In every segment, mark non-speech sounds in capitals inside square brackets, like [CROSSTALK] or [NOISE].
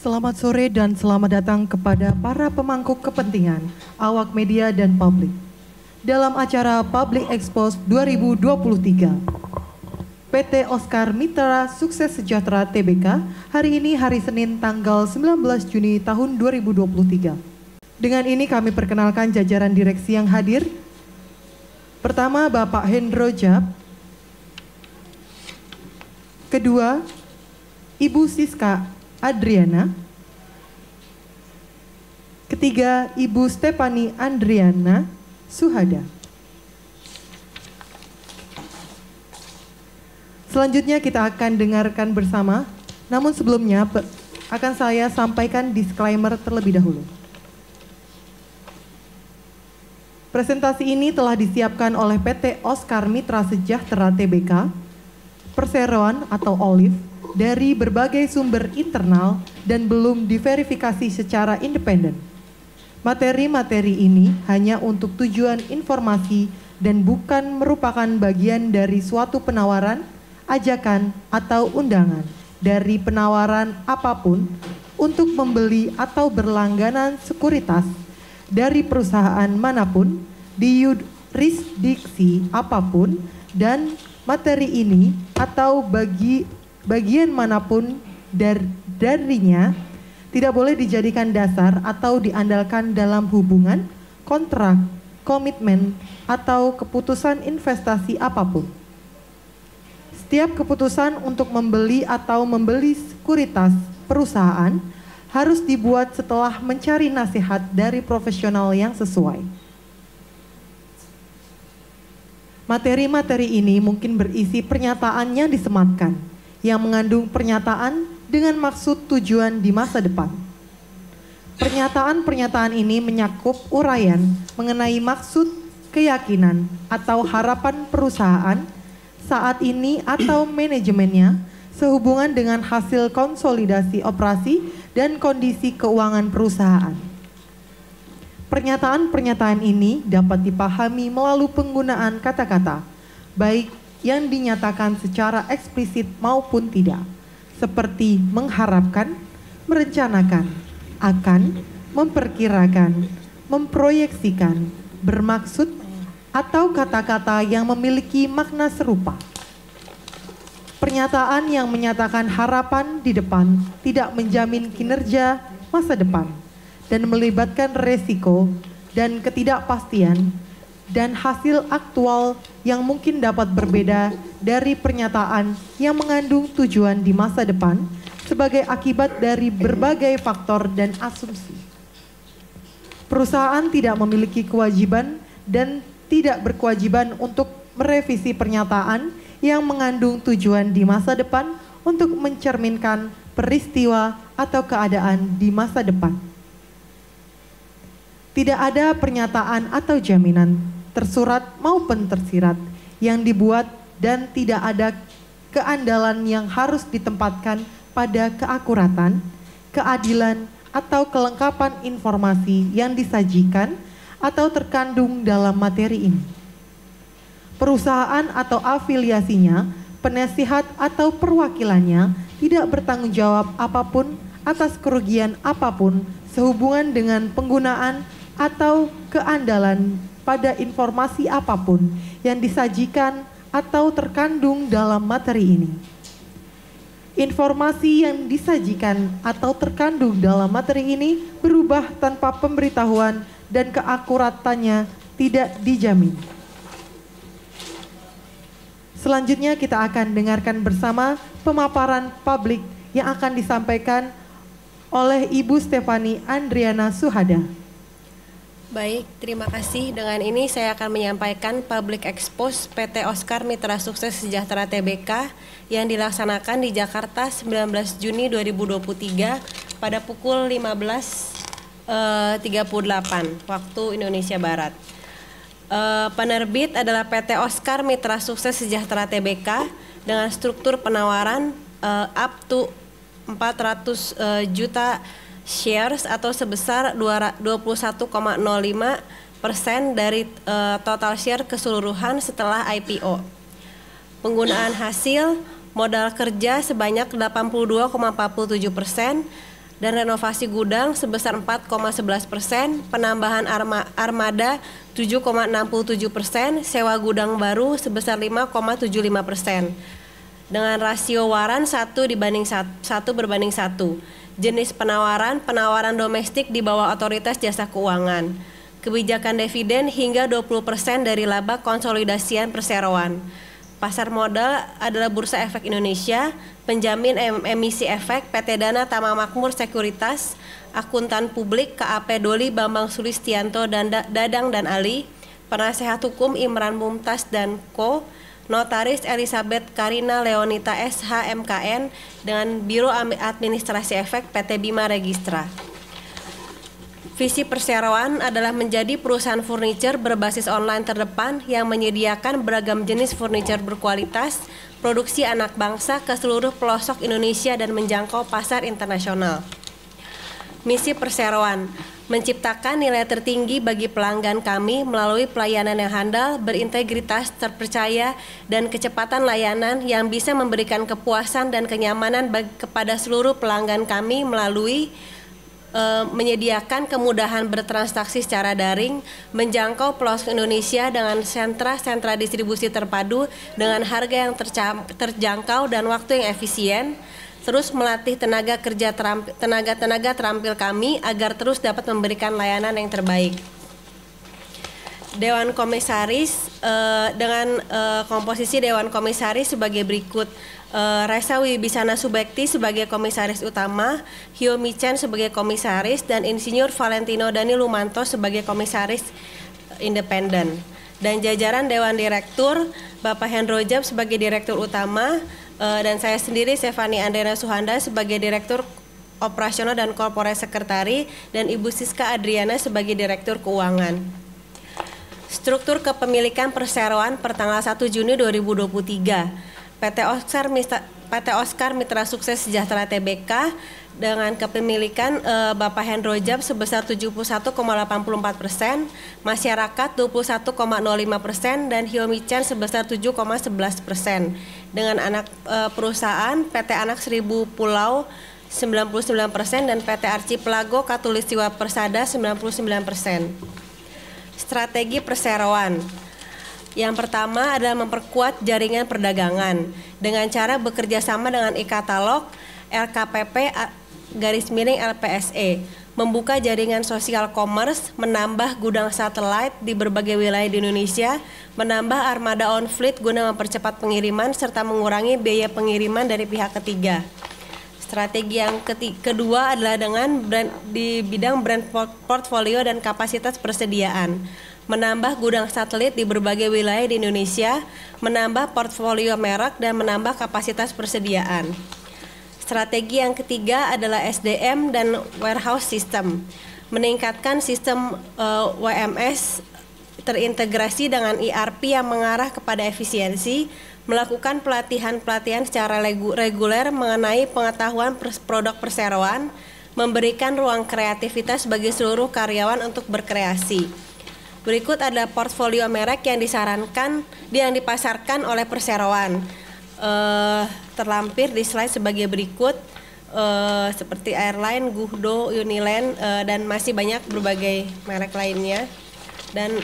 Selamat sore dan selamat datang kepada para pemangku kepentingan, awak media dan publik. Dalam acara Public Expose 2023, PT Oscar Mitra Sukses Sejahtera TBK hari ini hari Senin tanggal 19 Juni tahun 2023. Dengan ini kami perkenalkan jajaran direksi yang hadir. Pertama Bapak Hendro Jab. Kedua Ibu Siska Adriana. Ketiga, Ibu Stefani Andriana Suhada. Selanjutnya kita akan dengarkan bersama, namun sebelumnya akan saya sampaikan disclaimer terlebih dahulu. Presentasi ini telah disiapkan oleh PT Oscar Mitra Sejahtera TBK, Perseroan atau Olive, dari berbagai sumber internal dan belum diverifikasi secara independen. Materi-materi ini hanya untuk tujuan informasi dan bukan merupakan bagian dari suatu penawaran, ajakan, atau undangan dari penawaran apa pun untuk membeli atau berlangganan sekuritas dari perusahaan mana pun di jurisdiksi apa pun dan materi ini atau bagi bagian mana pun dar darinya tidak boleh dijadikan dasar atau diandalkan dalam hubungan, kontrak, komitmen, atau keputusan investasi apa pun. Setiap keputusan untuk membeli atau membeli sekuritas perusahaan harus dibuat setelah mencari nasihat dari profesional yang sesuai. Materi-materi ini mungkin berisi pernyataannya disematkan yang mengandung pernyataan dengan maksud tujuan di masa depan. Pernyataan-pernyataan ini menyakup uraian mengenai maksud, keyakinan, atau harapan perusahaan saat ini atau manajemennya sehubungan dengan hasil konsolidasi operasi dan kondisi keuangan perusahaan. Pernyataan-pernyataan ini dapat dipahami melalui penggunaan kata-kata, baik yang dinyatakan secara eksplisit maupun tidak, seperti mengharapkan, merencanakan, akan, memperkirakan, memproyeksikan, bermaksud, atau kata-kata yang memiliki makna serupa. Pernyataan yang menyatakan harapan di depan tidak menjamin kinerja masa depan dan melibatkan resiko dan ketidakpastian dan hasil aktual yang mungkin dapat berbeda dari pernyataan yang mengandung tujuan di masa depan sebagai akibat dari berbagai faktor dan asumsi. Perusahaan tidak memiliki kewajiban dan tidak berkewajiban untuk merevisi pernyataan yang mengandung tujuan di masa depan untuk mencerminkan peristiwa atau keadaan di masa depan. Tidak ada pernyataan atau jaminan tersurat maupun tersirat yang dibuat dan tidak ada keandalan yang harus ditempatkan pada keakuratan, keadilan, atau kelengkapan informasi yang disajikan atau terkandung dalam materi ini. Perusahaan atau afiliasinya, penasihat atau perwakilannya tidak bertanggung jawab apa pun atas kerugian apa pun sehubungan dengan penggunaan atau keandalan pada informasi apa pun yang disajikan atau terkandung dalam materi ini. Informasi yang disajikan atau terkandung dalam materi ini berubah tanpa pemberitahuan dan keakuratannya tidak dijamin. Selanjutnya kita akan dengarkan bersama pemaparan publik yang akan disampaikan oleh Ibu Stefani Andriana Suhada. Baik, terima kasih. Dengan ini saya akan menyampaikan public expose PT Oscar Mitra Sukses Sejahtera TBK yang dilaksanakan di Jakarta 19 Juni 2023 pada pukul 15.38 eh, waktu Indonesia Barat. Eh, penerbit adalah PT Oscar Mitra Sukses Sejahtera TBK dengan struktur penawaran eh, up to 400 juta shares atau sebesar 21,05 persen dari uh, total share keseluruhan setelah IPO. Penggunaan hasil modal kerja sebanyak 82,47 persen dan renovasi gudang sebesar 4,11 persen, penambahan arma, armada 7,67 persen, sewa gudang baru sebesar 5,75 persen. Dengan rasio waran 1 dibanding 1 berbanding 1. Jenis penawaran, penawaran domestik di bawah otoritas jasa keuangan. Kebijakan dividen hingga 20 persen dari laba konsolidasian perseroan Pasar modal adalah Bursa Efek Indonesia, penjamin em emisi efek PT Dana Tama Makmur Sekuritas, akuntan publik KAP Doli Bambang Sulistianto dan Dadang dan Ali, penasehat hukum Imran Mumtaz dan Co, Notaris Elizabeth Karina Leonita SHMKN dengan Biro Administrasi Efek PT Bima Registra. Visi perseroan adalah menjadi perusahaan furniture berbasis online terdepan yang menyediakan beragam jenis furniture berkualitas, produksi anak bangsa ke seluruh pelosok Indonesia dan menjangkau pasar internasional. Misi perseroan menciptakan nilai tertinggi bagi pelanggan kami melalui pelayanan yang handal, berintegritas, terpercaya, dan kecepatan layanan yang bisa memberikan kepuasan dan kenyamanan bagi, kepada seluruh pelanggan kami melalui uh, menyediakan kemudahan bertransaksi secara daring, menjangkau pelosok Indonesia dengan sentra-sentra distribusi terpadu dengan harga yang terjangkau dan waktu yang efisien, terus melatih tenaga kerja tenaga-tenaga terampil kami agar terus dapat memberikan layanan yang terbaik. Dewan Komisaris uh, dengan uh, komposisi Dewan Komisaris sebagai berikut uh, Resa Wibisana Subekti sebagai komisaris utama, Hio Michan sebagai komisaris, dan Insinyur Valentino Dani Lumanto sebagai komisaris independen. Dan jajaran Dewan Direktur, Bapak Hendro Jab sebagai Direktur Utama, uh, dan saya sendiri Stefani Andena Suhanda sebagai Direktur Operasional dan Korporat Sekretari, dan Ibu Siska Adriana sebagai Direktur Keuangan. Struktur kepemilikan perseroan pertanggal 1 Juni 2023 PT Oscar PT Oscar Mitra Sukses Sejahtera TBK dengan kepemilikan e, Bapak Hendro Jab sebesar 71,84 persen, masyarakat 21,05 persen, dan Hiomi Chan sebesar 7,11 persen. Dengan anak e, perusahaan PT Anak Seribu Pulau 99 persen dan PT Arci Pelago Katulistiwa Persada 99 persen. Strategi perseroan yang pertama adalah memperkuat jaringan perdagangan. Dengan cara bekerja sama dengan e-katalog, LKPP, garis miring LPSE, membuka jaringan sosial commerce, menambah gudang satelit di berbagai wilayah di Indonesia, menambah armada on fleet guna mempercepat pengiriman serta mengurangi biaya pengiriman dari pihak ketiga. Strategi yang kedua adalah dengan brand, di bidang brand portfolio dan kapasitas persediaan menambah gudang satelit di berbagai wilayah di Indonesia, menambah portfolio merek, dan menambah kapasitas persediaan. Strategi yang ketiga adalah SDM dan warehouse system, meningkatkan sistem uh, eh, WMS terintegrasi dengan ERP yang mengarah kepada efisiensi, melakukan pelatihan-pelatihan secara reguler mengenai pengetahuan produk perseroan, memberikan ruang kreativitas bagi seluruh karyawan untuk berkreasi Berikut adalah portfolio merek yang disarankan yang dipasarkan oleh perseroan. Uh, terlampir di slide sebagai berikut uh, seperti airline, Guhdo, Uniland uh, dan masih banyak berbagai merek lainnya. Dan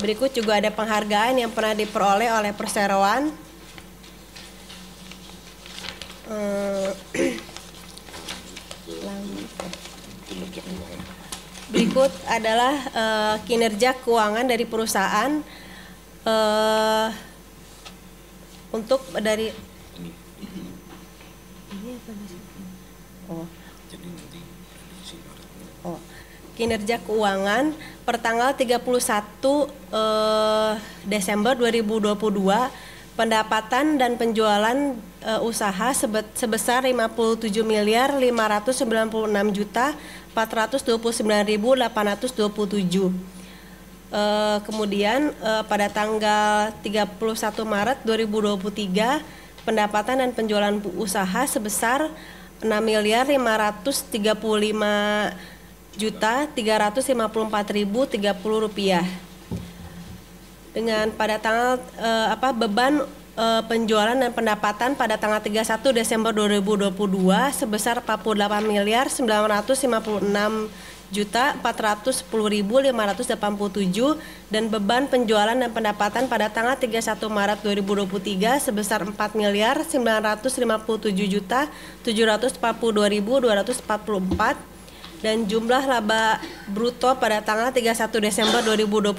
berikut juga ada penghargaan yang pernah diperoleh oleh perseroan. [CLEARS THROAT] Uh, Berikut adalah uh, kinerja keuangan dari perusahaan uh, untuk dari Oh. Oh. Kinerja keuangan pertanggal 31 uh, eh, Desember 2022 pendapatan dan penjualan uh, usaha sebesar 57 miliar 596 juta 429.827. Uh, kemudian uh, pada tanggal 31 Maret 2023 pendapatan dan penjualan usaha sebesar 6 miliar 535 juta 354.030 rupiah. Dengan pada tanggal uh, apa beban eh, penjualan dan pendapatan pada tanggal 31 Desember 2022 sebesar 48 miliar 956 juta 410.587 dan beban penjualan dan pendapatan pada tanggal 31 Maret 2023 sebesar 4 miliar 957 juta 742.244 dan jumlah laba bruto pada tanggal 31 Desember 2022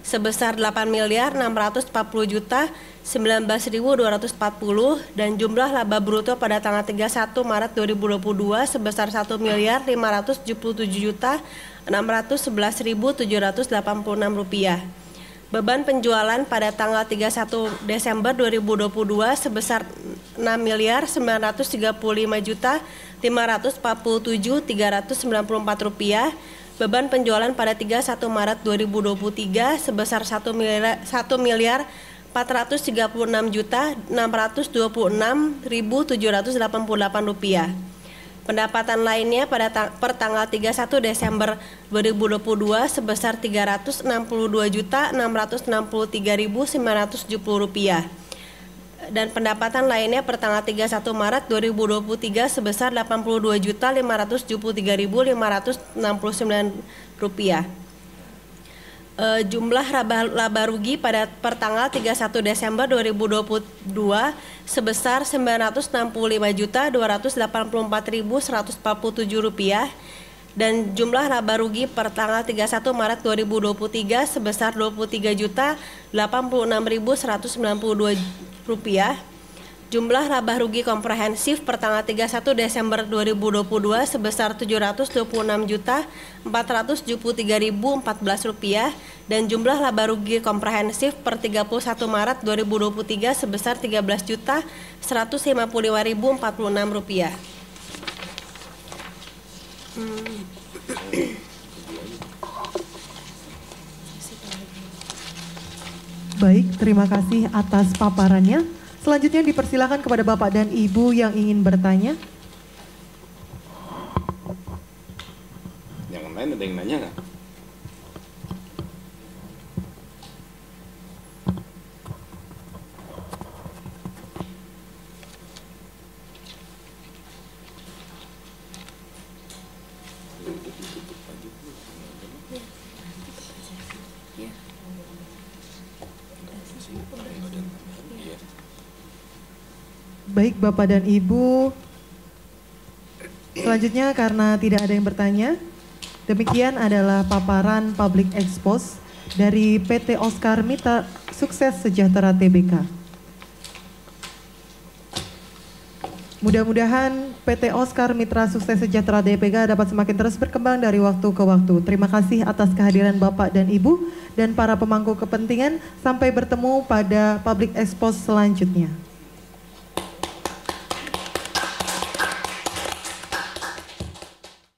sebesar 8 miliar 640 juta 19.240 dan jumlah laba bruto pada tanggal 31 Maret 2022 sebesar 1 miliar 577 juta 611.786 rupiah. Beban penjualan pada tanggal 31 Desember 2022 sebesar 6 miliar 935 juta 547 394 rupiah. Beban penjualan pada 31 Maret 2023 sebesar 1 miliar 1 miliar 436 juta 626.788 rupiah. Pendapatan lainnya pada ta per tanggal 31 Desember 2022 sebesar 362 juta 663.970 rupiah. Dan pendapatan lainnya per tanggal 31 Maret 2023 sebesar 82 juta 573.569 rupiah. Uh, jumlah laba, laba rugi pada pertanggal 31 Desember 2022 sebesar 965 juta 284.147 rupiah dan jumlah laba rugi per tanggal 31 Maret 2023 sebesar 23 juta 86.192 rupiah Jumlah laba rugi komprehensif per tanggal 31 Desember 2022 sebesar 726 juta 473.014 rupiah dan jumlah laba rugi komprehensif per 31 Maret 2023 sebesar 13 juta 155.046 rupiah. Baik, terima kasih atas paparannya. Selanjutnya dipersilakan kepada Bapak dan Ibu yang ingin bertanya. Yang lain ada yang nanya nggak? Baik Bapak dan Ibu, selanjutnya karena tidak ada yang bertanya, demikian adalah paparan public expose dari PT Oscar Mita Sukses Sejahtera TBK. Mudah-mudahan PT Oscar Mitra Sukses Sejahtera TBK dapat semakin terus berkembang dari waktu ke waktu. Terima kasih atas kehadiran Bapak dan Ibu dan para pemangku kepentingan. Sampai bertemu pada public expose selanjutnya.